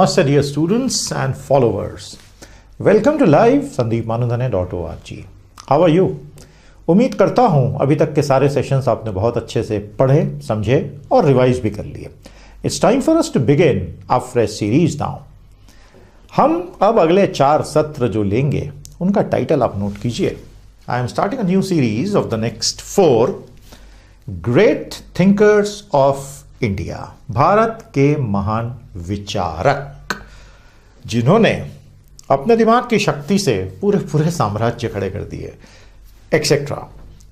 Namaste, dear students and followers. Welcome to live sandeepmanudhane.org. How are you? उम्मीद करता हूँ अभी तक के सारे सेशंस आपने बहुत अच्छे से पढ़े समझे और रिवाइज भी कर लिए it's time for us to begin a fresh series now हम अब अगले चार सत्र जो लेंगे उनका टाइटल आप नोट कीजिए I am starting a new series of the next four great thinkers of India Bharat के महान विचारक, जिन्होंने अपने दिमाग की शक्ति से पूरे पूरे साम्राज्य खड़े कर दिए etcetera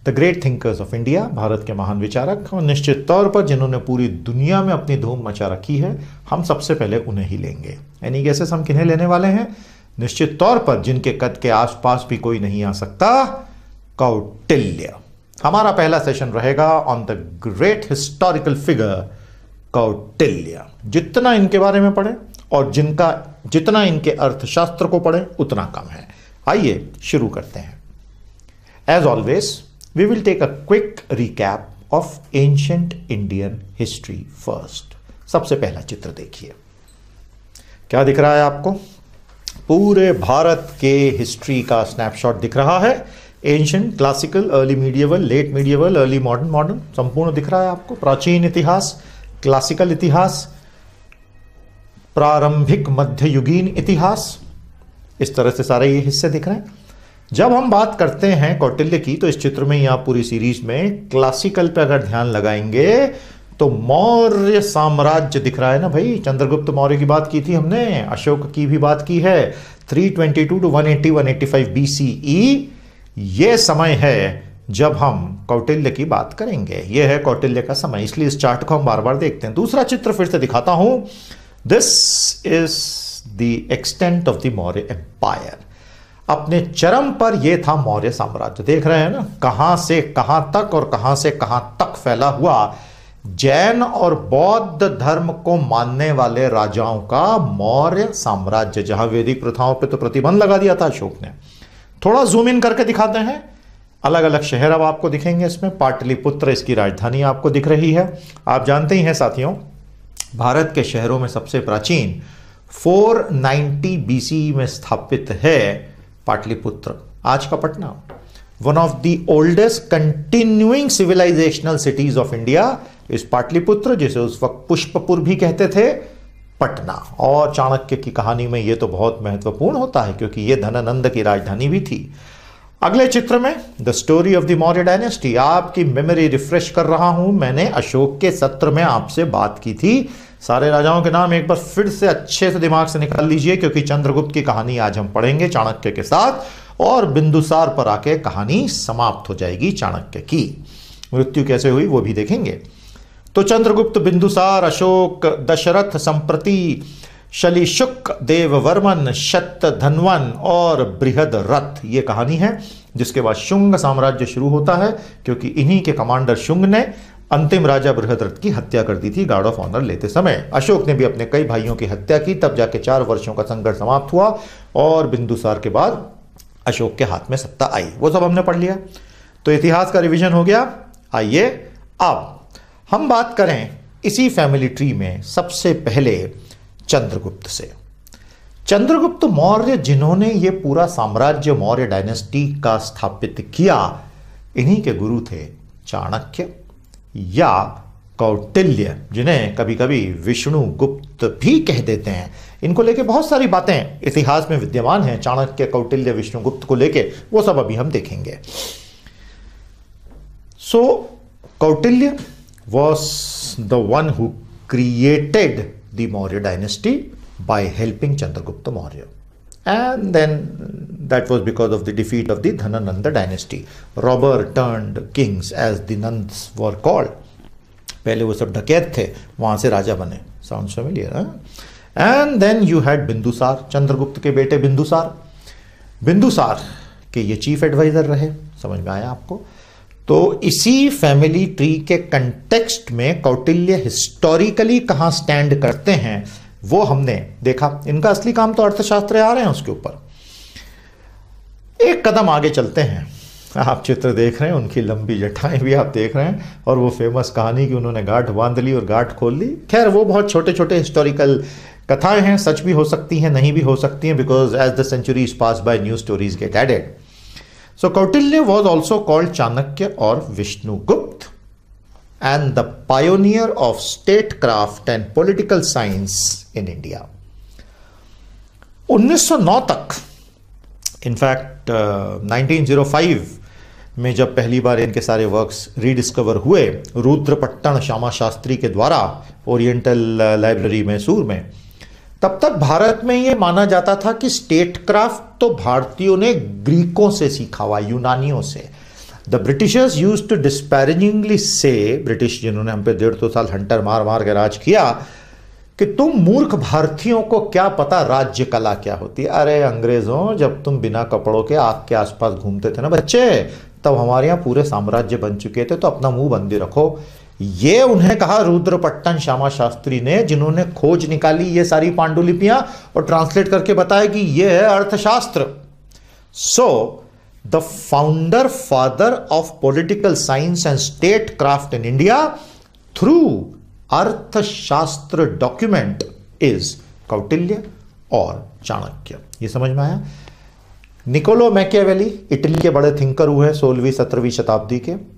the great thinkers of India Bharat के महान विचारक, और निश्चित तौर पर जिन्होंने पूरी दुनिया में अपनी धूम मचा रखी है, हम सबसे पहले उन्हें ही लेंगे। एनी गैसेस हम किन्हें लेने वाले हैं? निश्चित तौर पर जिनके कद के आसपास भी कोई नहीं आ सकता, कौटिल्य। हमारा पहला सेशन रहेगा on the great historical figure Kautilya. जितना इनके बारे में पढ़े और जिनका, जितना इनके अर्थशास्त्र को पढ़े, उतना कम है। आइए शुरू करते हैं। As always we will take a quick recap of ancient Indian history first सबसे पहला चित्र देखिए। क्या दिख रहा है आपको? पूरे भारत के हिस्ट्री का स्नैपशॉट दिख रहा है। Ancient classical early medieval late medieval early modern modern संपूर्ण दिख रहा है आपको। प्राचीन इतिहास क्लासिकल इतिहास, प्रारंभिक मध्ययुगीन इतिहास, इस तरह से सारे ये हिस्से दिख रहे हैं। जब हम बात करते हैं कौटिल्य की तो इस चित्र में यहाँ पूरी सीरीज़ में क्लासिकल पे अगर ध्यान लगाएँगे तो मौर्य साम्राज्य दिख रहा है ना भाई? चंद्रगुप्त मौर्य की बात की थी हमने, अशोक की भी बात की है। 322 टू 180 185 बीसीई ये समय है। जब हम कौटिल्य की बात करेंगे। यह है कौटिल्य का समय। इसलिए इस चार्ट को हम बार बार देखते हैं। दूसरा चित्र फिर से दिखाता हूँ। This is the extent of the Maurya empire अपने चरम पर यह था मौर्य साम्राज्य। देख रहे हैं ना? कहाँ से कहाँ तक और कहाँ से कहाँ तक फैला हुआ जैन और बौद्ध धर्म को मानने वाले राजाओं का मौर्य साम्राज्य। जहाँ वैदिक प्रथाओं पे तो प्रतिबंध लगा दिया था अशोक ने। थोड़ा जूम इन करके दिखाते हैं। अलग अलग शहर अब आपको दिखेंगे इसमें। पाटलिपुत्र, इसकी राजधानी आपको दिख रही है। आप जानते ही हैं साथियों, भारत के शहरों में सबसे प्राचीन 490 बीसी में स्थापित है पाटलिपुत्र। आज का Patna one of the oldest continuing civilizational cities of India इस पाटलिपुत्र, जिसे उस वक्त पुष्पपुर भी कहते थे, पटना। और चाणक्य की कहानी में यह तो बहुत महत्वपूर्ण होता है, क्योंकि यह धनानंद की राजधानी भी थी। अगले चित्र में the story of the Maurya dynasty आपकी मेमोरी रिफ्रेश कर रहा हूँ। मैंने अशोक के सत्र में आपसे बात की थी। सारे राजाओं के नाम एक बार फिर से अच्छे से दिमाग से निकाल लीजिए, क्योंकि चंद्रगुप्त की कहानी आज हम पढ़ेंगे चाणक्य के साथ, और बिंदुसार पर आके कहानी समाप्त हो जाएगी चाणक्य की। मृत्यु कैसे हुई वो भी देखेंगे। तो चंद्रगुप्त, बिंदुसार, अशोक, दशरथ संप्रति शलिशुक देववर्मन शत धनवन और बृहद रथ, ये कहानी है, जिसके बाद शुंग साम्राज्य शुरू होता है, क्योंकि इन्हीं के कमांडर शुंग ने अंतिम राजा बृहद्रथ की हत्या कर दी थी गार्ड ऑफ़ ऑनर लेते समय। अशोक ने भी अपने कई भाइयों की हत्या की, तब जाके चार वर्षों का संघर्ष समाप्त हुआ और बिंदुसार के बाद अशोक के हाथ में सत्ता आई। वो सब हमने पढ़ लिया। तो इतिहास का रिविजन हो गया। आइए, अब हम बात करें इसी फैमिली ट्री में सबसे पहले चंद्रगुप्त से। चंद्रगुप्त मौर्य, जिन्होंने ये पूरा साम्राज्य, मौर्य डायनेस्टी का स्थापित किया, इन्हीं के गुरु थे चाणक्य या कौटिल्य, जिन्हें कभी कभी विष्णु गुप्त भी कह देते हैं। इनको लेके बहुत सारी बातें इतिहास में विद्यमान हैं, चाणक्य, कौटिल्य विष्णुगुप्त को लेके, वो सब अभी हम देखेंगे। So Kautilya was the one who created the Maurya dynasty by helping Chandragupta Maurya and then that was because of the defeat of the Dhanananda dynasty. Robber turned kings, as the Nands were called. पहले वो सब डकैत थे, वहाँ से राजा बने। Sound familiar and then you had Bindusara Chandragupta के बेटे बिंदुसार बिंदुसार के ये चीफ एडवाइजर रहे, समझ में आया आपको? तो इसी फैमिली ट्री के कंटेक्स्ट में कौटिल्य हिस्टोरिकली कहाँ स्टैंड करते हैं, वो हमने देखा। इनका असली काम तो अर्थशास्त्र आ रहे हैं उसके ऊपर। एक कदम आगे चलते हैं। आप चित्र देख रहे हैं, उनकी लंबी जटाएँ भी आप देख रहे हैं, और वो फ़ेमस कहानी कि उन्होंने गाठ बाँध ली और गाठ खोल ली। खैर, वो बहुत छोटे छोटे हिस्टोरिकल कथाएँ हैं, सच भी हो सकती हैं, नहीं भी हो सकती हैं because as the centuries pass by new stories get added so Kautilya was also called Chanakya और Vishnugupta and the pioneer of state craft and political science in India 1909 तक इनफैक्ट uh, 1905 में जब पहली बार इनके सारे वर्क्स रीडिस्कवर हुए रुद्रपट्टन श्यामा शास्त्री के द्वारा ओरिएंटल लाइब्रेरी मैसूर में तब तक भारत में यह माना जाता था कि स्टेट क्राफ्ट तो भारतीयों ने ग्रीकों से सीखा हुआ, यूनानियों से। The Britishers use to disparagingly से ब्रिटिश जिन्होंने हम पे डेढ़ दो साल हंटर मार मार के राज किया, कि तुम मूर्ख भारतीयों को क्या पता राज्य कला क्या होती है। अरे अंग्रेज़ों, जब तुम बिना कपड़ों के आग के आसपास घूमते थे ना बच्चे, तब हमारे यहाँ पूरे साम्राज्य बन चुके थे तो अपना मुँह बंदी रखो। ये उन्हें कहा रुद्रपट्टन श्यामा शास्त्री ने, जिन्होंने खोज निकाली ये सारी पांडुलिपियाँ और ट्रांसलेट करके बताया कि ये है Arthashastra. So the founder father of political science and state craft in India through Arthashastra document is Kautilya और चाणक्य। ये समझ में आया? निकोलो मैकियावेली, इटली के बड़े थिंकर हुए, सोलहवीं, सत्रहवीं शताब्दी के।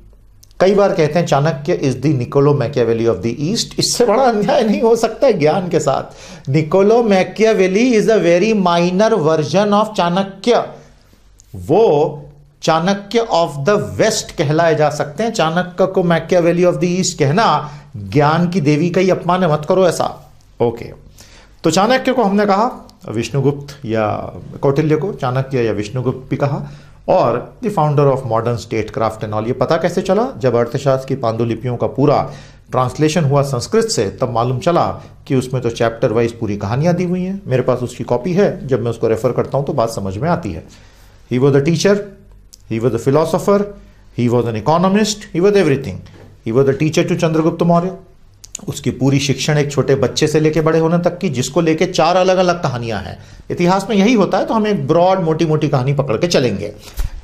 कई बार कहते हैं, Chanakya is the Niccolo Machiavelli of the East इससे बड़ा अन्याय नहीं हो सकता है ज्ञान के साथ। Niccolo Machiavelli is a very minor version of Chanakya. वो चाणक्य ऑफ़ द वेस्ट कहलाए जा सकते हैं। चाणक्य को मैकियावेली ऑफ़ द ईस्ट कहना ज्ञान की देवी का ही अपमान है, मत करो ऐसा। ओके तो चाणक्य को हमने कहा, विष्णुगुप्त या कौटिल्य को, चाणक्य या विष्णुगुप्त भी कहा। और the founder of modern state craft and all ये पता कैसे चला? जब अर्थशास्त्र की पांडुलिपियों का पूरा ट्रांसलेशन हुआ संस्कृत से, तब मालूम चला कि उसमें तो चैप्टर वाइज पूरी कहानियाँ दी हुई हैं। मेरे पास उसकी कॉपी है। जब मैं उसको रेफर करता हूँ तो बात समझ में आती है। He was a teacher he was a philosopher he was an economist he was everything he was a teacher to Chandragupta Maurya उसकी पूरी शिक्षण एक छोटे बच्चे से लेके बड़े होने तक की, जिसको लेके चार अलग अलग कहानियाँ हैं। इतिहास में यही होता है तो हम एक ब्रॉड मोटी मोटी कहानी पकड़ के चलेंगे।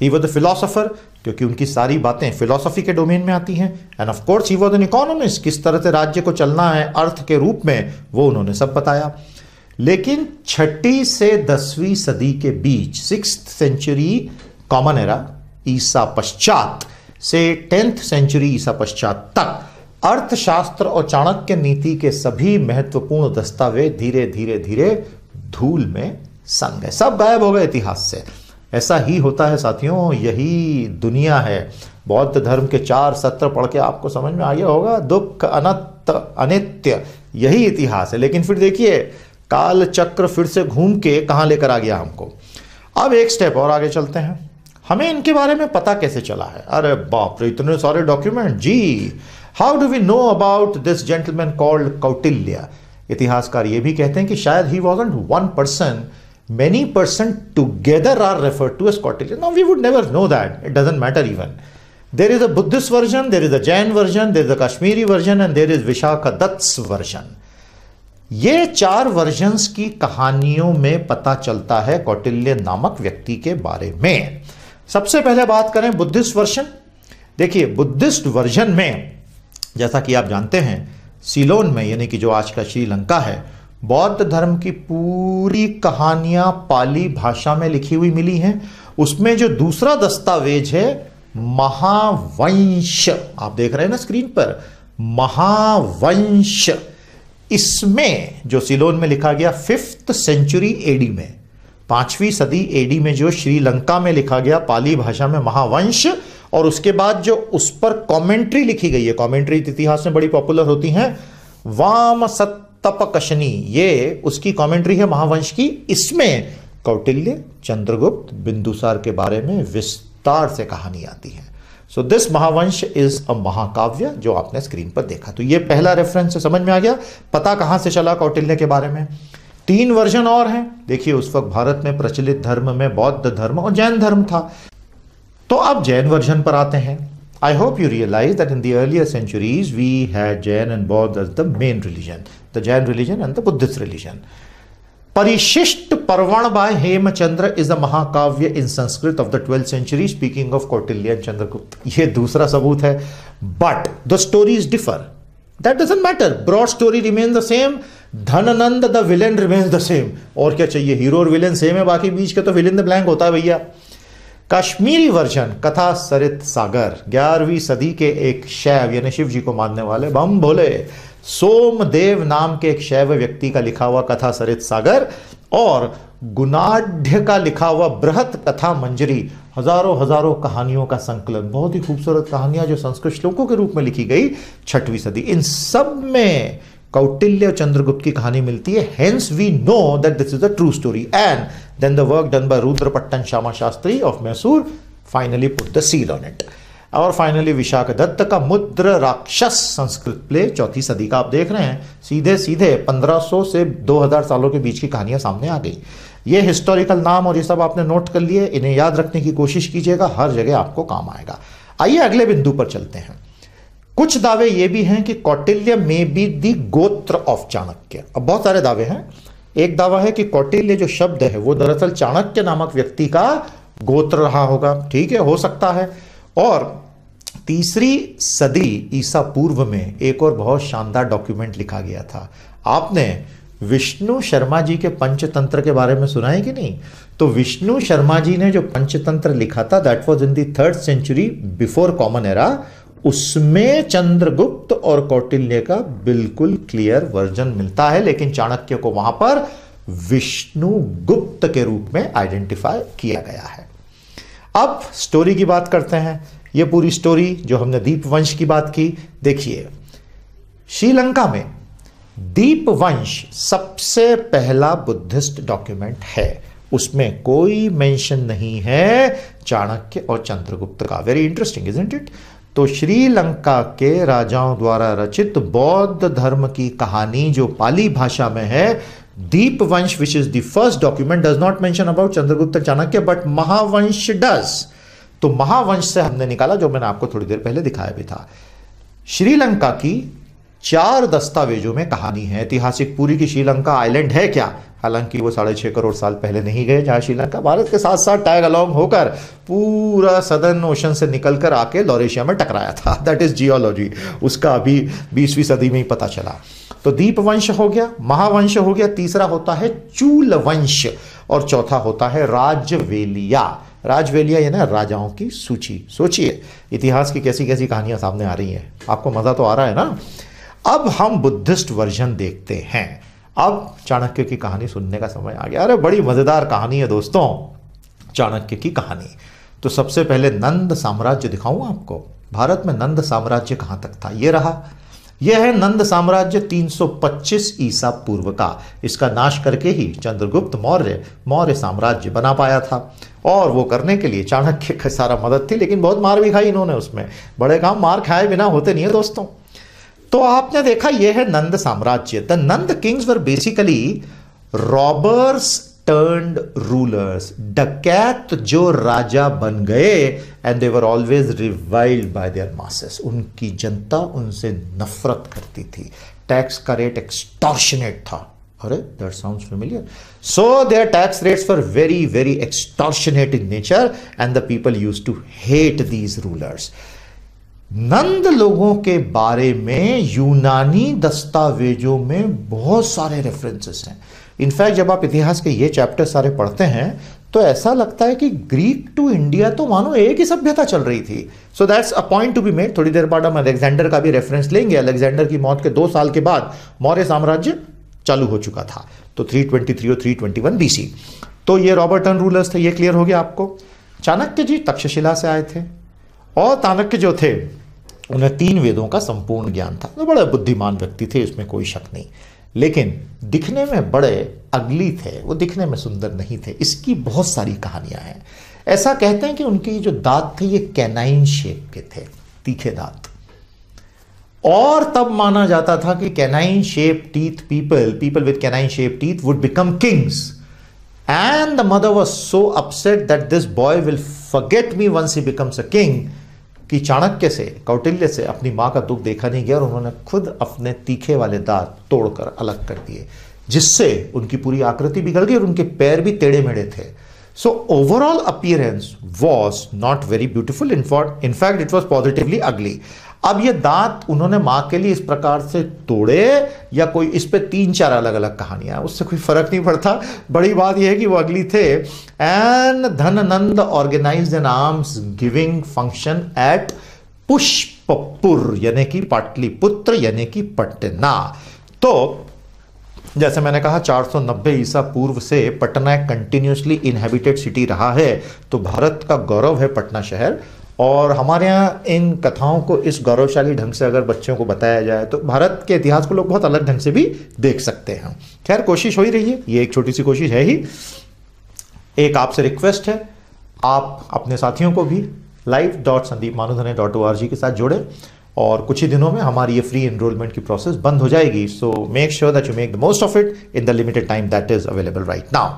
ही वॉज़ द फिलोसोफर क्योंकि उनकी सारी बातें फिलोसफी के डोमेन में आती हैं। And of course he was an economist किस तरह से राज्य को चलना है, अर्थ के रूप में, वो उन्होंने सब बताया। लेकिन छठी से दसवीं सदी के बीच सिक्स सेंचुरी कॉमन एरा ईसा पश्चात से टेंथ सेंचुरी ईसा पश्चात तक अर्थशास्त्र और चाणक्य नीति के सभी महत्वपूर्ण दस्तावेज़ धीरे धीरे धीरे धूल में संग गए सब गायब हो गए इतिहास से। ऐसा ही होता है साथियों, यही दुनिया है। बौद्ध धर्म के चार सत्र पढ़ के आपको समझ में आ गया होगा, दुख, अनत, अनित्य, यही इतिहास है। लेकिन फिर देखिए काल चक्र फिर से घूम के कहाँ लेकर आ गया हमको? अब एक स्टेप और आगे चलते हैं। हमें इनके बारे में पता कैसे चला है? अरे बाप रे, इतने सारे document ji. How do we know about this gentleman called Kautilya इतिहासकार ये भी कहते हैं कि शायद he wasn't one person many person together are refer to as Kautilya no we would never know that it doesn't matter even there is a Buddhist version there is a Jain version there is a Kashmiri version and there is Vishakha Datta's version ये चार versions की कहानियों में पता चलता है कौटिल्य नामक व्यक्ति के बारे में। सबसे पहले बात करें बुद्धिस्ट वर्जन देखिए बुद्धिस्ट वर्जन में जैसा कि आप जानते हैं, सिलोन में, यानी कि जो आज का श्रीलंका है, बौद्ध धर्म की पूरी कहानियाँ पाली भाषा में लिखी हुई मिली हैं। उसमें जो दूसरा दस्तावेज़ है, महावंश, आप देख रहे हैं ना स्क्रीन पर, महावंश। इसमें जो सिलोन में लिखा गया, फिफ्थ सेंचुरी एडी में, पांचवी सदी एडी में जो श्रीलंका में लिखा गया, पाली भाषा में महावंश और उसके बाद जो उस पर कमेंट्री लिखी गई है कमेंट्री इतिहास में बड़ी पॉपुलर होती हैं, वाम सत्तपकशनी, ये उसकी कमेंट्री है महावंश की। इसमें कौटिल्य चंद्रगुप्त बिंदुसार के बारे में विस्तार से कहानी आती है। So this Mahavamsa is a महाकाव्य जो आपने स्क्रीन पर देखा। तो ये पहला रेफरेंस समझ में आ गया। पता कहाँ से चला कौटिल्य के बारे में? तीन वर्जन और हैं। देखिए, उस वक्त भारत में प्रचलित धर्म में बौद्ध धर्म और जैन धर्म था। तो अब जैन वर्जन पर आते हैं। I hope you realize that in the earlier centuries we had Jain and Bauddha the main religion the Jain religion and the Buddhist religion Parishishta Parvan by Hemachandra is a mahakavya in Sanskrit of the twelfth century speaking of Kautilya Chandragupta ये दूसरा सबूत है। But the stories differ that doesn't matter broad story remain the same Dhanananda the villain remains the same और क्या चाहिए? Hero और villain same है। बाकी बीच के तो विलेन द ब्लैंक होता है भैया। कश्मीरी वर्जन, कथा सरित सागर, ग्यारहवीं सदी के एक शैव, यानी शिव जी को मानने वाले बम भोले। सोमदेव नाम के एक शैव व्यक्ति का लिखा हुआ कथा सरित सागर और गुनाढ़ का लिखा हुआ बृहत कथा मंजरी, हज़ारों हज़ारों कहानियों का संकलन। बहुत ही खूबसूरत कहानियाँ जो संस्कृत श्लोकों के रूप में लिखी गई छठवीं सदी। इन सब में कौटिल्य चंद्रगुप्त की कहानी मिलती है। Hence we know that this is a true story and then the work done by Rudrapatna Shyama Shastri of Mysore finally put the seal on it और फाइनली विशाख दत्त का मुद्र राक्षस संस्कृत प्ले चौथी सदी का आप देख रहे हैं। सीधे सीधे 1500 से 2000 सालों के बीच की कहानियाँ सामने आ गई। ये हिस्टोरिकल नाम और ये सब आपने नोट कर लिए। इन्हें याद रखने की कोशिश कीजिएगा। हर जगह आपको काम आएगा। आइए अगले बिंदु पर चलते हैं। कुछ दावे ये भी हैं कि कौटिल्य में बी दी गोत्र ऑफ़ चाणक्य। अब बहुत सारे दावे हैं। एक दावा है कि कौटिल्य जो शब्द है, वो दरअसल चाणक्य नामक व्यक्ति का गोत्र रहा होगा। ठीक है, हो सकता है। और तीसरी सदी ईसा पूर्व में एक और बहुत शानदार डॉक्यूमेंट लिखा गया था। आपने विष्णु शर्मा जी के पंचतंत्र के बारे में सुना है कि नहीं? तो विष्णु शर्मा जी ने जो पंचतंत्र लिखा था that was in the third century before common era उसमें चंद्रगुप्त और कौटिल्य का बिल्कुल क्लियर वर्जन मिलता है, लेकिन चाणक्य को वहाँ पर विष्णु गुप्त के रूप में आइडेंटिफाई किया गया है। अब स्टोरी की बात करते हैं। ये पूरी स्टोरी जो हमने दीप वंश की बात की, देखिए। श्रीलंका में दीप वंश सबसे पहला बुद्धिस्ट डॉक्यूमेंट है। उसमें कोई मेंशन नहीं है चाणक्य और चंद्रगुप्त का। वेरी इंटरेस्टिंग इज़ इट तो श्रीलंका के राजाओं द्वारा रचित बौद्ध धर्म की कहानी, जो पाली भाषा में है Dipavamsa which is the first document does not mention about Chandragupta Chanakya but Mahavamsa does तो महावंश से हमने निकाला, जो मैंने आपको थोड़ी देर पहले दिखाया भी था। श्रीलंका की चार दस्तावेजों में कहानी है। ऐतिहासिक पूरी की श्रीलंका आइलैंड है क्या? हालाँकि वो साढ़े छह करोड़ साल पहले नहीं गए, जहाँ श्रीलंका भारत के साथ साथ टैग अलोंग होकर पूरा सदर्न ओशन से निकलकर आके लॉरेशिया में टकराया था। दैट इज़ जियोलॉजी उसका अभी बीसवीं सदी में ही पता चला। तो दीप वंश हो गया, महावंश हो गया, तीसरा होता है चूल वंश और चौथा होता है राजवेलिया। राजवेलिया यानी राजाओं की सूची। सोचिए, इतिहास की कैसी कैसी कहानियाँ सामने आ रही हैं। आपको मज़ा तो आ रहा है ना? अब हम बुद्धिस्ट वर्जन देखते हैं। अब चाणक्य की कहानी सुनने का समय आ गया। अरे, बड़ी मज़ेदार कहानी है दोस्तों। चाणक्य की कहानी। तो सबसे पहले नंद साम्राज्य दिखाऊँ आपको। भारत में नंद साम्राज्य कहाँ तक था? यह रहा। यह है नंद साम्राज्य 325 ईसा पूर्व का। इसका नाश करके ही चंद्रगुप्त मौर्य मौर्य साम्राज्य बना पाया था। और वो करने के लिए चाणक्य का सारा मदद थी, लेकिन बहुत मार भी खाई इन्होंने उसमें। बड़े काम मार खाए बिना होते नहीं है दोस्तों। तो आपने देखा यह है नंद साम्राज्य। The Nanda kings were basically robbers turned rulers डकैत जो राजा बन गए and they were always reviled by their masses उनकी जनता उनसे नफरत करती थी। टैक्स का रेट एक्सटॉर्शनेट था। अरे that sounds familiar so their tax rates were very very extortionate in nature and the people use to hate these rulers Nanda लोगों के बारे में, यूनानी दस्तावेजों में बहुत सारे रेफरेंसेस हैं। इनफैक्ट जब आप इतिहास के ये चैप्टर सारे पढ़ते हैं तो ऐसा लगता है कि ग्रीक टू इंडिया तो मानो एक ही सभ्यता चल रही थी। So that's a point to be made थोड़ी देर बाद हम अलेक्जेंडर का भी रेफरेंस लेंगे। अलेक्जेंडर की मौत के दो साल के बाद मौर्य साम्राज्य चालू हो चुका था। तो 323 और 321 बीसी तो ये रॉबर्टन रूलर्स थे, ये क्लियर हो गया आपको। चाणक्य जी तक्षशिला से आए थे। और चाणक्य जो थे, उन्हें तीन वेदों का संपूर्ण ज्ञान था। तो बड़े बुद्धिमान व्यक्ति थे, इसमें कोई शक नहीं। लेकिन दिखने में बड़े अगली थे, वो दिखने में सुंदर नहीं थे। इसकी बहुत सारी कहानियाँ हैं। ऐसा कहते हैं कि उनके जो दांत थे, ये कैनाइन शेप के थे, तीखे दांत। और तब माना जाता था कि canine shape teeth people people with canine shape teeth would become kings and the mother was so upset that this boy will forget me once he becomes a king कि चाणक्य से, कौटिल्य से अपनी माँ का दुख देखा नहीं गया और उन्होंने खुद अपने तीखे वाले दांत तोड़कर अलग कर दिए, जिससे उनकी पूरी आकृति बिगड़ गई और उनके पैर भी टेढ़े मेढ़े थे so overall appearance was not very beautiful in in fact it was positively ugly अब ये दांत उन्होंने माँ के लिए इस प्रकार से तोड़े या कोई इस पे तीन चार अलग अलग कहानियाँ, उससे कोई फ़र्क नहीं पड़ता। बड़ी बात यह है कि वो अगली थे। And Dhanananda organize an arms giving function at Pushpapur, यानी कि पाटलिपुत्र, यानी कि पटना। तो जैसे मैंने कहा 490 ईसा पूर्व से पटना एक कंटिन्यूसली इनहेबिटेड सिटी रहा है। तो भारत का गौरव है पटना शहर। और हमारे यहाँ इन कथाओं को इस गौरवशाली ढंग से अगर बच्चों को बताया जाए तो भारत के इतिहास को लोग बहुत अलग ढंग से भी देख सकते हैं। खैर, कोशिश हो ही रही है। ये एक छोटी सी कोशिश है ही। एक आपसे रिक्वेस्ट है, आप अपने साथियों को भी live dot Sandeep Manudhane dot O R G के साथ जोड़ें और कुछ ही दिनों में हमारी ये फ्री एनरोलमेंट की प्रोसेस बंद हो जाएगी। So make sure that you make the most of it in the limited time that is available right now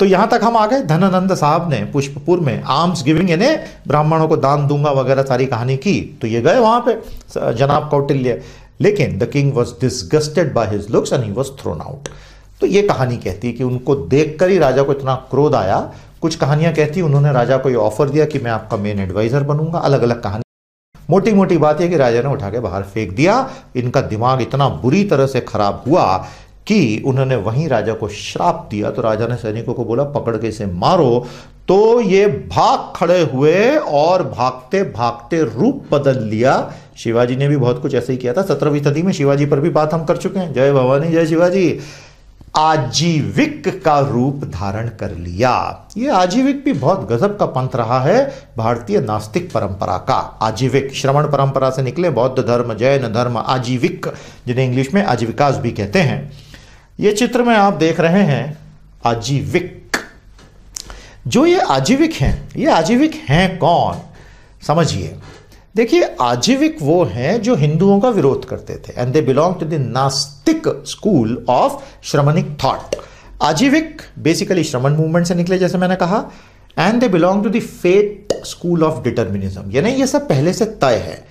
तो यहाँ तक हम आ गए धनानंद साहब ने पुष्पपुर में आर्म्स गिविंग यानी ब्राह्मणों को दान दूँगा वगैरह सारी कहानी की तो ये गए वहाँ पे जनाब कौटिल्य। लेकिन the king was disgusted by his looks and he was thrown out तो ये कहानी कहती है कि उनको देखकर ही राजा को इतना क्रोध आया। कुछ कहानियाँ कहती उन्होंने राजा को ये ऑफ़र दिया कि मैं आपका मेन एडवाइजर बनूँगा। अलग अलग कहानी। मोटी मोटी बात यह कि राजा ने उठा के बाहर फेंक दिया। इनका दिमाग इतना बुरी तरह से खराब हुआ कि उन्होंने वहीं राजा को श्राप दिया। तो राजा ने सैनिकों को बोला, पकड़ के इसे मारो। तो ये भाग खड़े हुए और भागते भागते रूप बदल लिया। शिवाजी ने भी बहुत कुछ ऐसे ही किया था। सत्रहवीं सदी में शिवाजी पर भी बात हम कर चुके हैं। जय भवानी, जय शिवाजी। आजीविक का रूप धारण कर लिया। ये आजीविक भी बहुत गजब का पंथ रहा है भारतीय नास्तिक परंपरा का। आजीविक, श्रवण परंपरा से निकले बौद्ध धर्म, जैन धर्म, आजीविक, जिन्हें इंग्लिश में आजीविकास भी कहते हैं। ये चित्र में आप देख रहे हैं आजीविक। जो ये आजीविक हैं, ये आजीविक हैं कौन? समझिए। देखिए, आजीविक वो हैं जो हिंदुओं का विरोध करते थे and they belong to the nastika school of shramanic thought Ajivika basically Shramana movement से निकले, जैसे मैंने कहा and they belong to the fate school of determinism यानी ये सब पहले से तय है।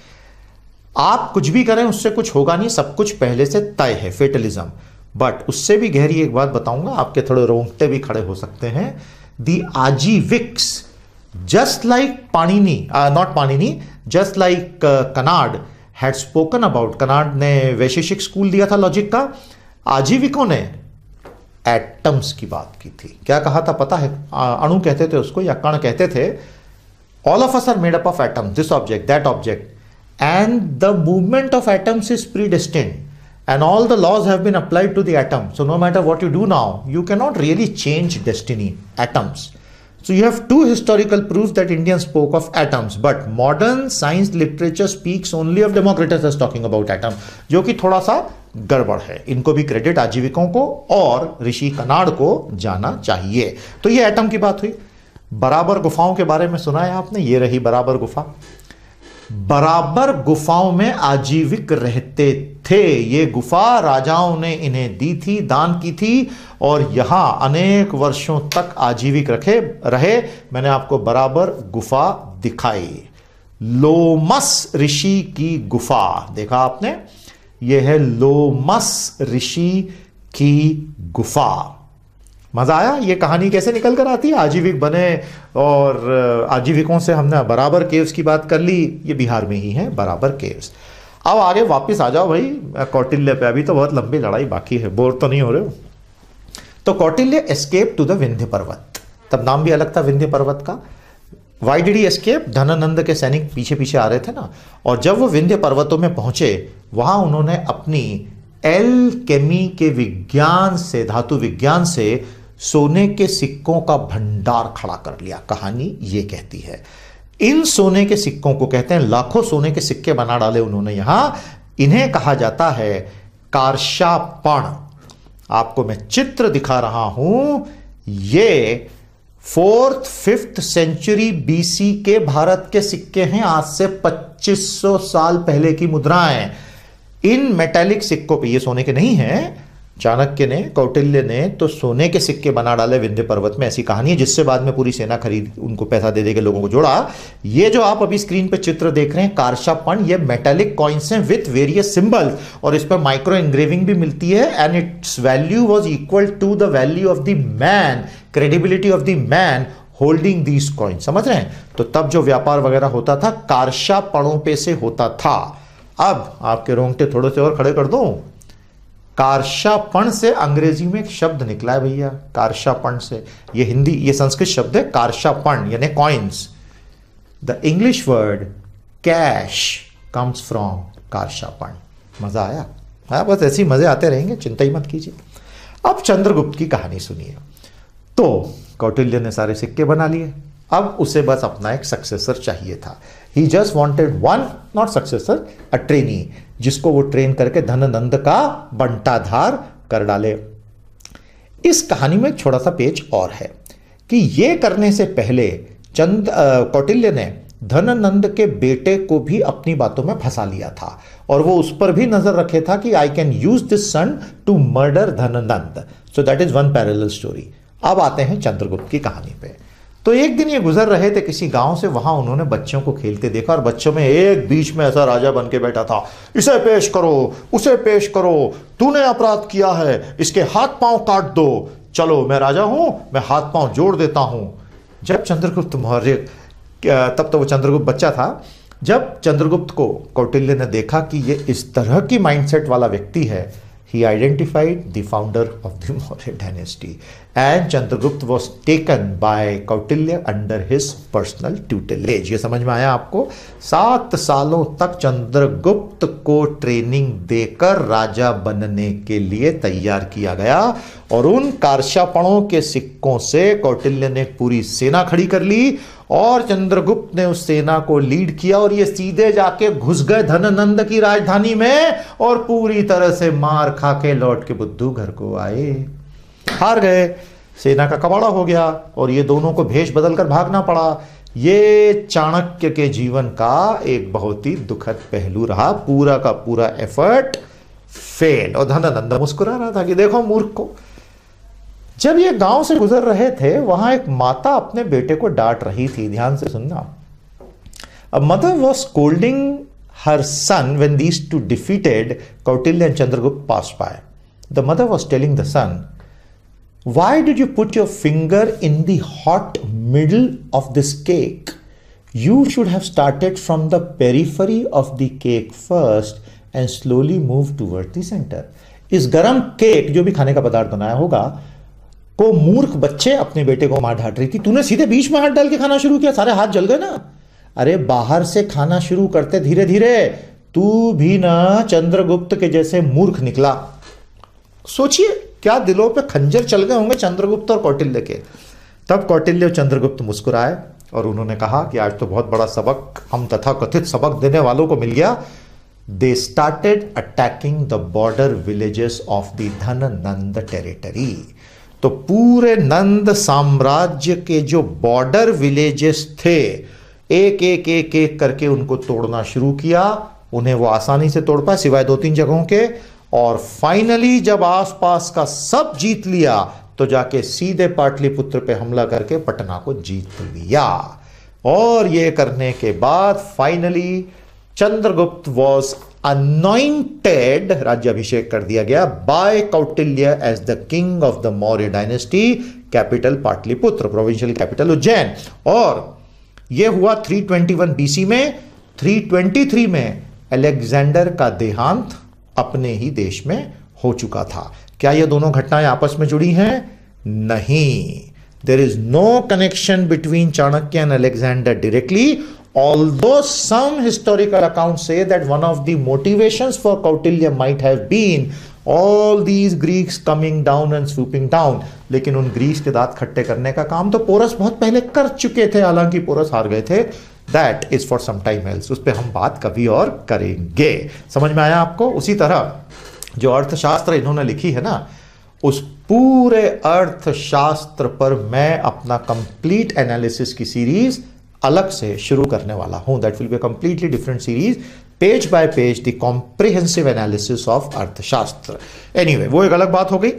आप कुछ भी करें, उससे कुछ होगा नहीं, सब कुछ पहले से तय है फेटलिज्म बट उससे भी गहरी एक बात बताऊँगा, आपके थोड़े रोंगटे भी खड़े हो सकते हैं। The Ajivikas just like Panini not Panini just like Kanada had spoken about Kanada ने वैशेषिक स्कूल दिया था लॉजिक का। आजीविकों ने एटम्स की बात की थी। क्या कहा था पता है? अणु कहते थे उसको या कण कहते थे? All of us are made up of atom this object that object and the movement of atoms is predestined and all the laws have been applied to the atom so no matter what you do now you cannot really change destiny atoms So you have two historical proofs that Indians spoke of atoms, but modern science literature speaks only of Democritus as talking about atom, जो कि थोड़ा सा गड़बड़ है इनको भी credit आजीविकों को और ऋषि कनाड को जाना चाहिए तो ये एटम की बात हुई बराबर गुफाओं के बारे में सुना है आपने ये रही बराबर गुफा बराबर गुफाओं में आजीविक रहते थे। ये गुफा राजाओं ने इन्हें दी थी, दान की थी और यहाँ अनेक वर्षों तक आजीविक रखे, रहे। मैंने आपको बराबर गुफा दिखाई। लोमस ऋषि की गुफा, देखा आपने? यह है लोमस ऋषि की गुफा। मज़ा आया, ये कहानी कैसे निकल कर आती है? आजीविक बने और आजीविकों से हमने बराबर केव्स की बात कर ली, ये बिहार में ही है बराबर केव्स अब आगे वापस आ जाओ भाई कौटिल्य पे, अभी तो बहुत लंबी लड़ाई बाकी है, बोर तो नहीं हो रहे हो? तो Kautilya escape to the Vindhya पर्वत, तब नाम भी अलग था विंध्य पर्वत का। वाई ही एस्केप धनानंद के सैनिक पीछे पीछे आ रहे थे ना, और जब वो विंध्य पर्वतों में पहुँचे, वहाँ उन्होंने अपनी एल केमी के विज्ञान से, धातु विज्ञान से सोने के सिक्कों का भंडार खड़ा कर लिया। कहानी ये कहती है। इन सोने के सिक्कों को कहते हैं, लाखों सोने के सिक्के बना डाले उन्होंने यहाँ। इन्हें कहा जाता है कारशापण। आपको मैं चित्र दिखा रहा हूँ। ये फोर्थ, फिफ्थ सेंचुरी बीसी के भारत के सिक्के हैं। आज से 2500 साल पहले की मुद्राएँ। इन मेटेलिक सिक्कों पे, ये सोने के नहीं हैं चाणक्य ने, कौटिल्य ने तो सोने के सिक्के बना डाले विंध्य पर्वत में। ऐसी कहानी है, जिससे बाद में पूरी सेना खरीद, उनको पैसा दे देकर लोगों को जोड़ा। ये जो आप अभी स्क्रीन पे चित्र देख रहे हैं, कारशापण, ये मेटेलिक कॉइन्स हैं विथ वेरियस सिंबल्स और इस पर माइक्रो इंग्रेविंग भी मिलती है and its value was equal to the value of the man credibility of the man holding these coin समझ रहे हैं? तो तब जो व्यापार वगैरह होता था, कारशापणों पे से होता था। अब आपके रोंगटे थोड़े से और खड़े कर दो? कारशापण से अंग्रेज़ी में एक शब्द निकला है भैया, कारशापण से। ये हिंदी, ये संस्कृत शब्द है कारशापण, यानी coins the English word cash comes from karshapana. मज़ा आया? हाँ बस ऐसे ही मज़े आते रहेंगे, चिंता ही मत कीजिए। अब चंद्रगुप्त की कहानी सुनिए। तो कौटिल्य ने सारे सिक्के बना लिए। अब उसे बस अपना एक सक्सेसर चाहिए था। He just wanted one not successor a trainee जिसको वो ट्रेन करके धननंद का बंटाधार कर डाले। इस कहानी में छोटा सा पेज और है कि ये करने से पहले चंद कौटिल्य ने धननंद के बेटे को भी अपनी बातों में फंसा लिया था और वो उस पर भी नज़र रखे था कि I can use this son to murder Dhananda. So that is one parallel story अब आते हैं चंद्रगुप्त की कहानी पे। तो एक दिन ये गुजर रहे थे किसी गाँव से, वहाँ उन्होंने बच्चों को खेलते देखा और बच्चों में एक बीच में ऐसा राजा बन के बैठा था। इसे पेश करो, उसे पेश करो, तूने अपराध किया है, इसके हाथ पाँव काट दो। चलो, मैं राजा हूँ, मैं हाथ पाँव जोड़ देता हूँ। जब चंद्रगुप्त मौर्य तब तो वो चंद्रगुप्त बच्चा था, जब चंद्रगुप्त को कौटिल्य ने देखा कि ये इस तरह की माइंडसेट वाला व्यक्ति है, he identified the founder of the Maurya dynasty. And Chandragupta was taken by Kautilya under his personal tutelage. ये समझ में आया आपको? सात सालों तक चंद्रगुप्त को ट्रेनिंग देकर राजा बनने के लिए तैयार किया गया। और उन कारशापणों के सिक्कों से कौटिल्य ने पूरी सेना खड़ी कर ली और चंद्रगुप्त ने उस सेना को लीड किया और ये सीधे जाके घुस गए धननंद की राजधानी में और पूरी तरह से मार खा के लौट के बुद्धू घर को आए। हार गए, सेना का कबाड़ा हो गया और ये दोनों को भेष बदलकर भागना पड़ा। ये चाणक्य के जीवन का एक बहुत ही दुखद पहलू रहा। पूरा का पूरा एफर्ट फेल और धननंद मुस्कुरा रहा था कि देखो मूर्ख को जब ये गाँव से गुजर रहे थे, वहाँ एक माता अपने बेटे को डांट रही थी। ध्यान से सुनना। A mother was scolding her son when these two defeated Kautilya and Chandragupta pass by the mother was telling the son why did you put your finger in the hot middle of this cake you should have started from the periphery of the cake first and slowly move toward the centre इस गरम cake जो भी खाने का पदार्थ बनाया होगा, को मूर्ख बच्चे अपने बेटे को मार ढाट रही थी। तूने सीधे बीच में हाथ डाल के खाना शुरू किया, सारे हाथ जल गए ना? अरे, बाहर से खाना शुरू करते धीरे धीरे तू भी ना चंद्रगुप्त के जैसे मूर्ख निकला। सोचिए क्या दिलों पे खंजर चल गए होंगे चंद्रगुप्त और कौटिल्य के? तब कौटिल्य और चंद्रगुप्त मुस्कुराए और उन्होंने कहा कि आज तो बहुत बड़ा सबक, हम तथा कथित सबक देने वालों को मिल गया। They started attacking the border villages of the Dhananda territory तो पूरे नंद साम्राज्य के जो बॉर्डर विलेजेस थे, एक एक एक एक करके उनको तोड़ना शुरू किया। उन्हें वो आसानी से तोड़ पाए, सिवाय दो तीन जगहों के। और फाइनली जब आसपास का सब जीत लिया तो जाके सीधे पाटलिपुत्र पे हमला करके पटना को जीत लिया। और ये करने के बाद फाइनली चंद्रगुप्त वॉज़ अनोइंटेड राज्याभिषेक कर दिया गया by Kautilya as the king of the Maurya dynasty capital Pataliputra provincial capital Ujjain. और यह हुआ 321 बीसी में। 323 में अलेक्जेंडर का देहांत अपने ही देश में हो चुका था। क्या यह दोनों घटनाएँ आपस में जुड़ी हैं? नहीं। There is no connection between Chanakya and Alexander directly although some historical account say that one of the motivation for Kautilya might have been all these Greeks coming down and sweeping down लेकिन उन Greece के दांत खट्टे करने का काम तो porous बहुत पहले कर चुके थे, हालाँकि पोरस हार गए थे। That is for some time else उस पर हम बात कभी और करेंगे। समझ में आया आपको? उसी तरह जो अर्थशास्त्र इन्होंने लिखी है ना, उस पूरे अर्थशास्त्र पर मैं अपना कंप्लीट एनालिसिस की सीरीज़ अलग से शुरू करने वाला हूँ। That will be completely different series page by page the comprehensive analysis of Arthashastra. Anyway वो एक अलग बात हो गई।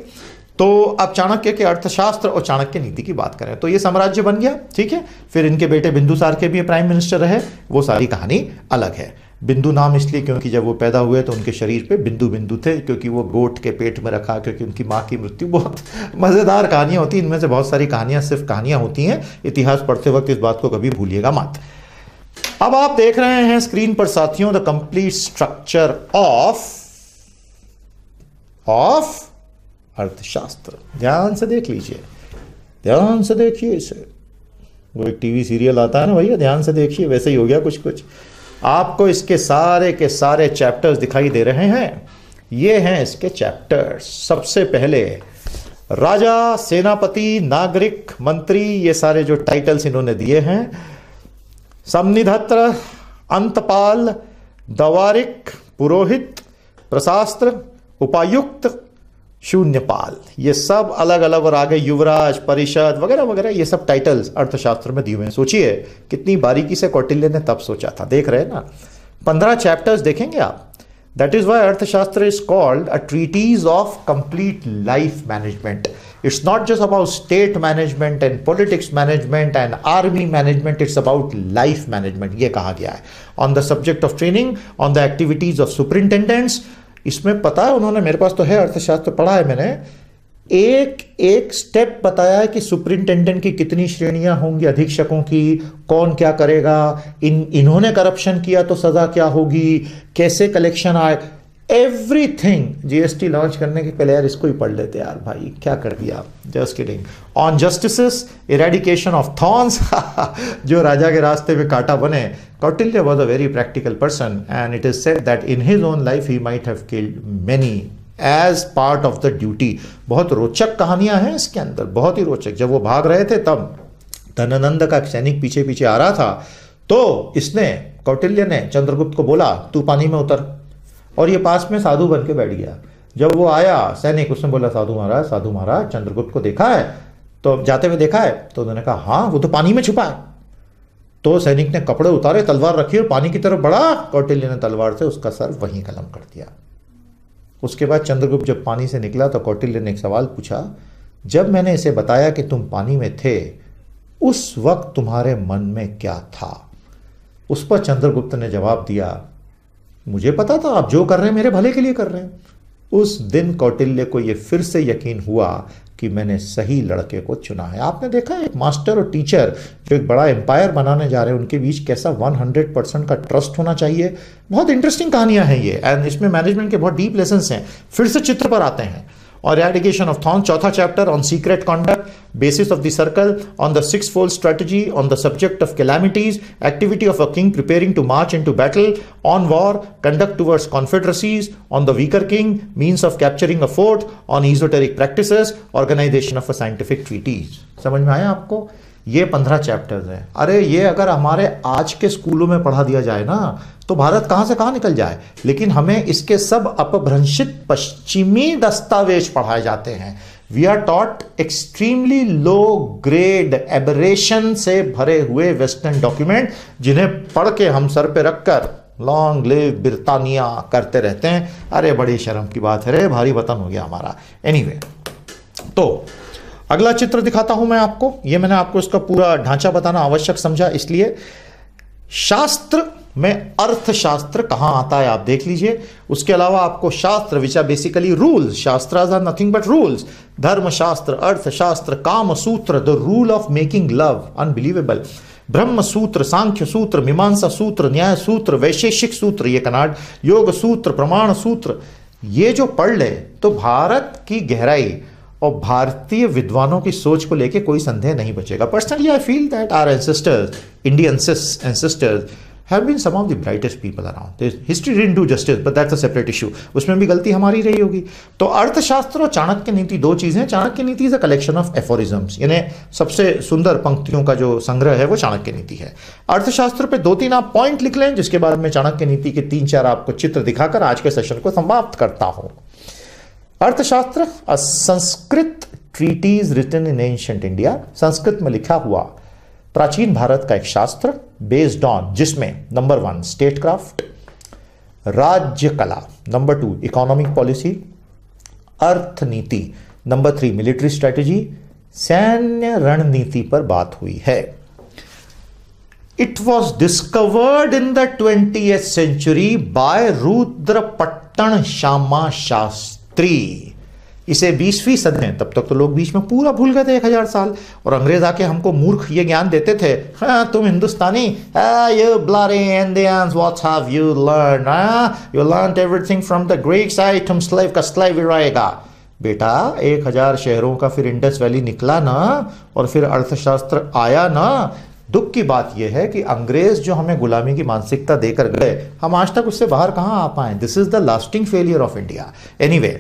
तो अब चाणक्य के अर्थशास्त्र और चाणक्य नीति की बात करें तो ये साम्राज्य बन गया, ठीक है? फिर इनके बेटे बिंदुसार के भी प्राइम मिनिस्टर रहे, वो सारी कहानी अलग है। बिंदु नाम इसलिए क्योंकि जब वो पैदा हुए तो उनके शरीर पे बिंदु बिंदु थे, क्योंकि वो गोट के पेट में रखा, क्योंकि उनकी माँ की मृत्यु बहुत मज़ेदार कहानियाँ होती इनमें से बहुत सारी कहानियाँ सिर्फ़ कहानियाँ होती हैं। इतिहास पढ़ते वक्त इस बात को कभी भूलिएगा मत। अब आप देख रहे हैं स्क्रीन पर साथियों the complete structure of of Arthashastra. ध्यान से देख लीजिए। ध्यान से देखिए इसे। वो एक टीवी सीरियल आता है ना भैया, ध्यान से देखिए, वैसे ही हो गया कुछ कुछ। आपको इसके सारे के सारे चैप्टर्स दिखाई दे रहे हैं। ये हैं इसके चैप्टर्स। सबसे पहले, राजा, सेनापति, नागरिक, मंत्री, ये सारे जो टाइटल्स इन्होंने दिए हैं। समनिधत्र अंतपाल, दवारिक, पुरोहित, प्रशास्त्र, उपायुक्त शून्यपाल। ये सब अलग अलग और आगे युवराज, परिषद वगैरह वगैरह, ये सब टाइटल्स अर्थशास्त्र में दिए हुए हैं। सोचिए, कितनी बारीकी से कौटिल्य ने तब सोचा था। देख रहे हैं ना? पंद्रह चैप्टर्स देखेंगे आप? That is why Arthashastra is called a treatise of complete life management it's not just about state management and politics management and army management it's about life management ये कहा गया है। On the subject of training on the activities of superintendents इसमें पता है, उन्होंने मेरे पास तो है, अर्थशास्त्र पढ़ा है मैंने। एक एक स्टेप बताया है कि सुपरिंटेंडेंट की कितनी श्रेणियाँ होंगी, अधीक्षकों की, कौन क्या करेगा, इन, इन्होंने करप्शन किया तो सजा क्या होगी, कैसे कलेक्शन आए एवरीथिंग जीएसटी लॉन्च करने के पहले यार इसको ही पढ़ लेते यार भाई। क्या कर दिया just kidding on justice eradication of thorns जो राजा के रास्ते में कांटा बने। Kautilya was a very practical person and it is said that in his own life he might have killed many as part of the duty बहुत रोचक कहानियाँ हैं इसके अंदर, बहुत ही रोचक। जब वो भाग रहे थे तब धनानंद का सैनिक पीछे पीछे आ रहा था तो इसने कौटिल्य ने चंद्रगुप्त को बोला, तू पानी में उतर। और ये पास में साधु बन के बैठ गया। जब वो आया, सैनिक, उसने बोला, साधु महाराज साधु महाराज, चंद्रगुप्त को देखा है? तो जाते हुए देखा है? तो उन्होंने कहा हाँ वो तो पानी में छुपा है। तो सैनिक ने कपड़े उतारे, तलवार रखी और पानी की तरफ़ बढ़ा, कौटिल्य ने तलवार से उसका सर वहीं कलम कर दिया। उसके बाद चंद्रगुप्त जब पानी से निकला तो कौटिल्य ने एक सवाल पूछा, जब मैंने इसे बताया कि तुम पानी में थे, उस वक्त तुम्हारे मन में क्या था? उस पर चंद्रगुप्त ने जवाब दिया मुझे पता था, आप जो कर रहे हैं, मेरे भले के लिए कर रहे हैं। उस दिन कौटिल्य को यह फिर से यकीन हुआ कि मैंने सही लड़के को चुना है। आपने देखा एक मास्टर और टीचर जो एक बड़ा एम्पायर बनाने जा रहे हैं, उनके बीच कैसा 100 परसेंट का ट्रस्ट होना चाहिए। बहुत इंटरेस्टिंग कहानियाँ हैं ये एंड इसमें मैनेजमेंट के बहुत डीप लेसन हैं। फिर से चित्र पर आते हैं। और एडिकेशन ऑफ़ थॉन चौथा chapter on secret conduct basis of the circle on the six-fold strategy on the subject of calamities activity of a king preparing to march into battle on war conduct towards confederacies on the weaker king means of capturing a fort on esoteric practices organization of a scientific treatise समझ में आया आपको ये पंद्रह chapters हैं अरे ये अगर हमारे आज के स्कूलों में पढ़ा दिया जाए ना तो भारत कहाँ से कहाँ निकल जाए लेकिन हमें इसके सब अपभ्रंशित पश्चिमी दस्तावेज़ पढ़ाए जाते हैं we are taught extremely low grade aberration से भरे हुए वेस्टर्न डॉक्यूमेंट जिन्हें पढ़ के हम सर पे रखकर लॉन्ग लिव बिरतानिया करते रहते हैं। अरे बड़ी शर्म की बात है रे भारी वतन हो गया हमारा। एनीवे anyway, तो अगला चित्र दिखाता हूँ मैं आपको। ये मैंने आपको इसका पूरा ढांचा बताना आवश्यक समझा इसलिए शास्त्र में अर्थशास्त्र कहाँ आता है आप देख लीजिए। उसके अलावा आपको shastra which are basically rules shastra are nothing but rules Dharmashastra, Arthashastra Kama Sutra the rule of making love unbelievable Brahma Sutra Sankhya सूत्र मीमांसा सूत्र न्याय सूत्र वैशेषिक सूत्र, ये कनाड योग सूत्र प्रमाण सूत्र ये जो पढ़ ले तो भारत की गहराई और भारतीय विद्वानों की सोच को लेके कोई संदेह नहीं बचेगा। Personally I feel that our ancestors Indian ancestors have been some of the brightest people around. History didn't do justice, but that's a separate issue. उसमें भी गलती हमारी रही होगी। तो अर्थशास्त्र और चाणक्य नीति दो चीज़ें Chanakya Niti is a collection of aphorisms यानी सबसे सुंदर पंक्तियों का जो संग्रह है वो चाणक्य नीति है। अर्थशास्त्र पे दो तीन आप पॉइंट लिख लें जिसके बाद में चाणक्य नीति के तीन चार आपको चित्र दिखाकर आज के सेशन को समाप्त करता हूँ। Arthashastra Sanskrit treatise written in ancient India Sanskrit में लिखा हुआ प्राचीन भारत का एक शास्त्र बेस्ड ऑन जिसमें नंबर वन स्टेट क्राफ्ट राज्य कला नंबर टू इकोनॉमिक पॉलिसी अर्थनीति नंबर थ्री मिलिट्री स्ट्रेटेजी सैन्य रणनीति पर बात हुई है। It was discovered in the twenty century by Rudrapatna Shyama Shastri इसे बीसवीं सदी में तब तक तो लोग बीच में पूरा भूल गए थे एक हज़ार साल। और अंग्रेज़ आके हमको मूर्ख ये ज्ञान देते थे हाँ तुम Hindustani? From the Greek side तुम स्लेव का स्लेव रहेगा। बेटा, एक हज़ार शहरों का फिर इंडस वैली निकला ना, और फिर अर्थशास्त्र आया ना, दुख की बात यह है कि अंग्रेज़ जो हमें गुलामी की मानसिकता देकर गए, हम आज तक उससे बाहर कहाँ आ पाए? This is the lasting failure of India anyway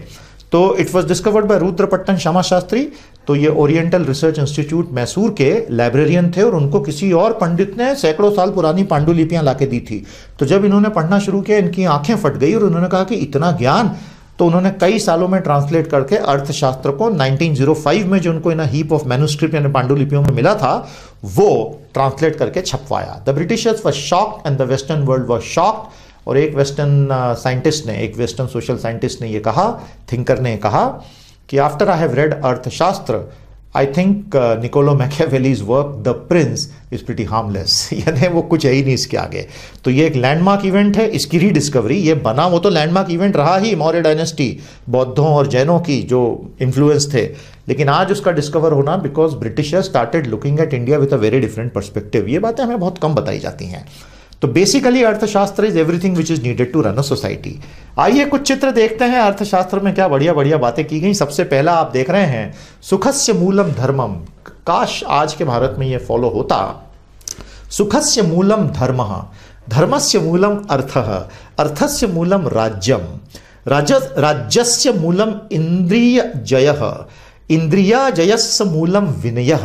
तो it was discovered by Rudrapatna Shyama Shastri तो ये ओरिएंटल रिसर्च इंस्टीट्यूट मैसूर के लाइब्रेरियन थे और उनको किसी और पंडित ने सैकड़ों साल पुरानी पांडुलिपियाँ लाके दी थी। तो जब इन्होंने पढ़ना शुरू किया, इनकी आँखें फट गई और उन्होंने कहा कि इतना ज्ञान तो उन्होंने कई सालों में ट्रांसलेट करके अर्थशास्त्र को 1905 में जो उनको इन हीप ऑफ़ मैनुस्क्रिप्ट यानी पांडुलिपियों में मिला था, वो ट्रांसलेट करके छपवाया। The Britishers were shock and the western world were shock और एक वेस्टर्न साइंटिस्ट ने, एक वेस्टर्न सोशल साइंटिस्ट ने ये कहा थिंकर ने कहा कि after I have read Arthashastra I think Niccolo Machiavelli's work the prince is pretty harmless यानी वो कुछ है ही नहीं इसके आगे। तो ये एक लैंडमार्क इवेंट है, इसकी रीडिस्कवरी ये बना वो तो लैंडमार्क इवेंट रहा ही मौर्य डायनेस्टी बौद्धों और जैनों की जो इन्फ्लुएंस थे। लेकिन आज उसका डिस्कवर होना because Britishers started looking at India with a very different perspective ये बातें हमें बहुत कम बताई जाती हैं। तो basically Arthashastra is everything which is needed to run a society आइए कुछ चित्र देखते हैं अर्थशास्त्र में क्या बढ़िया बढ़िया बातें की गई। सबसे पहला आप देख रहे हैं, सुखस्य मूलम धर्मम। काश आज के भारत में यह फॉलो होता। सुखस्य मूलम धर्म। धर्मस्य मूलम अर्थ। अर्थस्य मूलम राज्यम। राज, राज्यस्य मूलम इंद्रिय जय। इंद्रिया जयस्य मूलम विनय।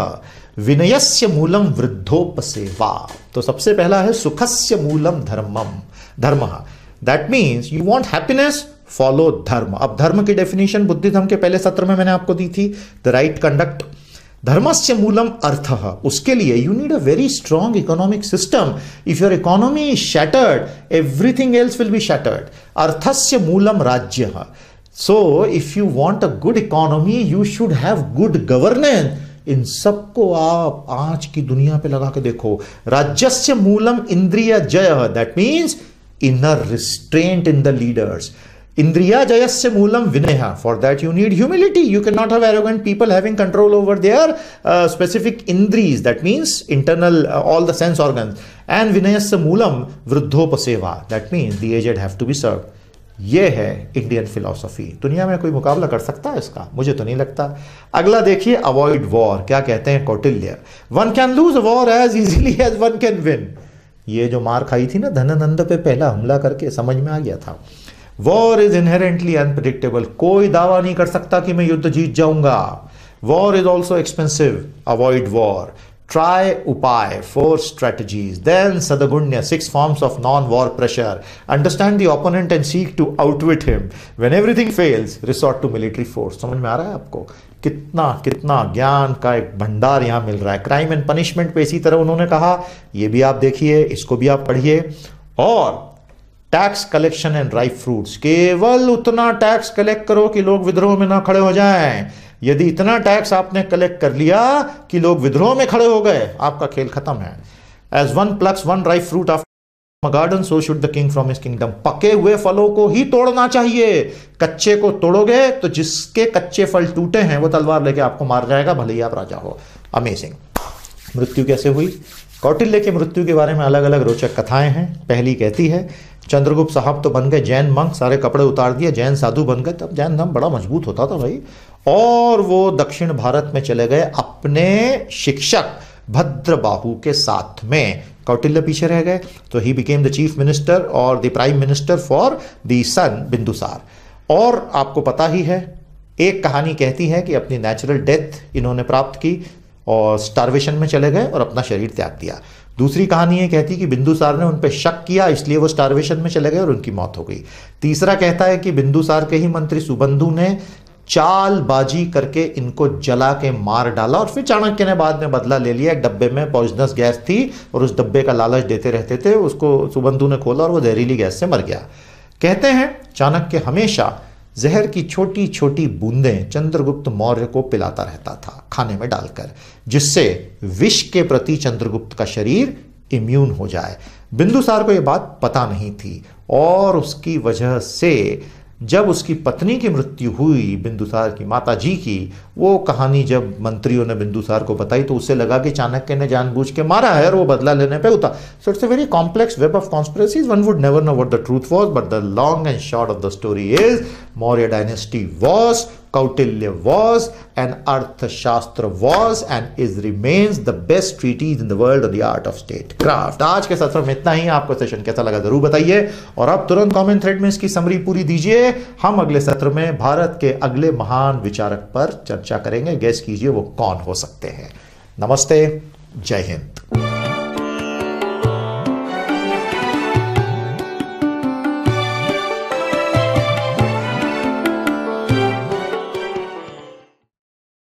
विनयस्य मूलम वृद्धोपसेवा। तो सबसे पहला है सुखस्य मूलम धर्मम धर्म। That means you want happiness follow dharma. अब धर्म की डेफिनेशन बुद्धि धर्म के पहले सत्र में मैंने आपको दी थी द राइट कंडक्ट धर्मस्य मूलम अर्थ। उसके लिए you need a very strong economic system if your economy is shattered everything else will be shattered अर्थस्य मूलम राज्य। So if you want a good economy you should have good governance इन सबको आप आज की दुनिया पे लगा के देखो। राज्यस्य मूलम इंद्रिय जय। That means inner restraint in the leaders इंद्रिया जयस्य मूलम विनय। For that you need humility you can not have arrogant people having control over their specific indriyas that means internal all the sense organ and विनयस्य मूलम वृद्धोपसेवा that means the aged have to be serve ये है Indian philosophy दुनिया में कोई मुकाबला कर सकता है इसका? मुझे तो नहीं लगता। अगला देखिए अवॉइड वॉर क्या कहते हैं Kautilya? One can lose war as easily as one can win ये जो मार खाई थी ना, धनानंद पे पहला हमला करके समझ में आ गया था। वॉर इज़ इनहेरेंटली अनप्रिडिक्टेबल कोई दावा नहीं कर सकता कि मैं युद्ध जीत जाऊँगा। War is also expensive avoid war Try Upay, four strategies. Then Sadagunya, six forms of non-war pressure. Understand the opponent and seek to outwit him. When everything fails, resort to military force. समझ में आ रहा है आपको कितना कितना ज्ञान का एक भंडार यहाँ मिल रहा है क्राइम एंड पनिशमेंट पे इसी तरह उन्होंने कहा ये भी आप देखिए इसको भी आप पढ़िए और tax collection and dry fruits केवल उतना टैक्स कलेक्ट करो कि लोग विद्रोह में ना खड़े हो जाएँ यदि इतना टैक्स आपने कलेक्ट कर लिया कि लोग विद्रोह में खड़े हो गए, आपका खेल खत्म है। As one plus one dry fruit of garden so should the king from his kingdom पके हुए फलों को ही तोड़ना चाहिए। कच्चे को तोड़ोगे तो जिसके कच्चे फल टूटे हैं, वो तलवार लेके आपको मार जाएगा, भले ही आप राजा हो। अमेजिंग मृत्यु कैसे हुई? कौटिल्य की मृत्यु के बारे में अलग अलग रोचक कथाएँ हैं। पहली कहती है, चंद्रगुप्त साहब तो बन गए जैन मंग, सारे कपड़े उतार दिए, जैन साधु बन गए। तब जैन धर्म बड़ा मज़बूत होता था भाई। और वो दक्षिण भारत में चले गए अपने शिक्षक भद्रबाहु के साथ में। कौटिल्य पीछे रह गए। तो he became the chief minister और the prime minister for the son Bindusara. और आपको पता ही है, एक कहानी कहती है कि अपनी नेचुरल डेथ इन्होंने प्राप्त की और स्टारवेशन में चले गए और अपना शरीर त्याग दिया। दूसरी कहानी ये कहती कि बिंदुसार ने उन पर शक किया, इसलिए वो स्टारवेशन में चले गए और उनकी मौत हो गई। तीसरा कहता है कि बिंदुसार के ही मंत्री सुबंधु ने चालबाजी करके इनको जला के मार डाला और फिर चाणक्य ने बाद में बदला ले लिया। एक डब्बे में पॉइजनस गैस थी और उस डब्बे का लालच देते रहते थे। उसको सुबंधु ने खोला और वो जहरीली गैस से मर गया। कहते हैं, चाणक्य हमेशा जहर की छोटी छोटी बूंदें चंद्रगुप्त मौर्य को पिलाता रहता था खाने में डालकर, जिससे विष के प्रति चंद्रगुप्त का शरीर इम्यून हो जाए। बिंदुसार को यह बात पता नहीं थी और उसकी वजह से जब उसकी पत्नी की मृत्यु हुई बिंदुसार की माता जी की, वो कहानी जब मंत्रियों ने बिंदुसार को बताई तो उसे लगा कि चाणक्य ने जानबूझ के मारा है और वो बदला लेने पे उतर। So it's a very complex web of conspiracies one would never know what the truth was but the long and short of the story is Maurya dynasty was Kautilya was, and Arthashastra was, and is remains the best treatise in the world on the art of statecraft. आज के सत्र में इतना ही आपको session कैसा लगा ज़रूर बताइए और अब तुरंत कमेंट थ्रेड में इसकी समरी पूरी दीजिए। हम अगले सत्र में भारत के अगले महान विचारक पर चर्चा करेंगे। गैस कीजिए वो कौन हो सकते हैं। नमस्ते जय हिंद।